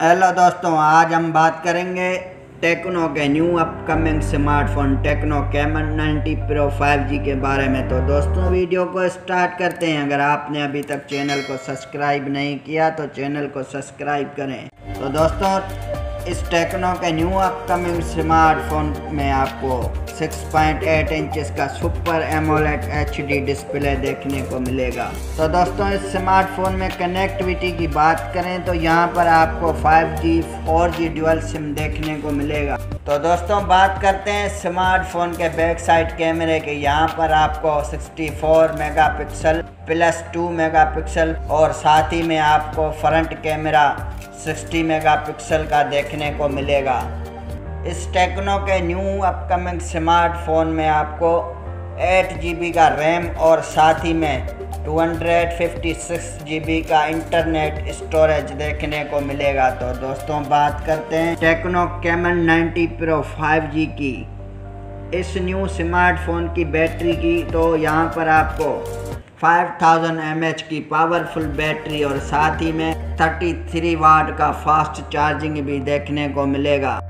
Hello दोस्तों, आज हम बात करेंगे टेक्नो के new upcoming smartphone Tecno Camon 90 pro 5G के बारे में। तो दोस्तों, वीडियो को स्टार्ट करते हैं। अगर आपने अभी तक चैनल को सब्सक्राइब नहीं किया तो चैनल को सब्सक्राइब करें। तो दोस्तों इस टेक्नो के न्यू अपकमिंग स्मार्टफ़ोन में आपको 6.8 इंचेस का सुपर एमोलेट एचडी डिस्प्ले देखने को मिलेगा। तो दोस्तों, इस स्मार्टफ़ोन में कनेक्टिविटी की बात करें तो यहाँ पर आपको 5G 4G ड्यूअल सिम देखने को मिलेगा। तो दोस्तों, बात करते हैं स्मार्टफ़ोन के बैक साइड कैमरे के। यहाँ पर आपको 64 मेगापिक्सल, प्लस 2 मेगापिक्सल और साथ ही में आपको फ्रंट कैमरा 60 मेगापिक्सल का देखने को मिलेगा। इस टेक्नो के न्यू अपकमिंग स्मार्टफ़ोन में आपको एट जीबी का रैम और साथ ही में two hundred fifty six GB का इंटरनेट स्टोरेज देखने को मिलेगा। तो दोस्तों, बात करते हैं टेक्नो कैमन 90 प्रो 5G की। इस न्यू स्मार्टफ़ोन की बैटरी की तो यहाँ पर आपको 5000 mAh की पावरफुल बैटरी और साथ ही में 33 वाट का फास्ट चार्जिंग भी देखने को मिलेगा।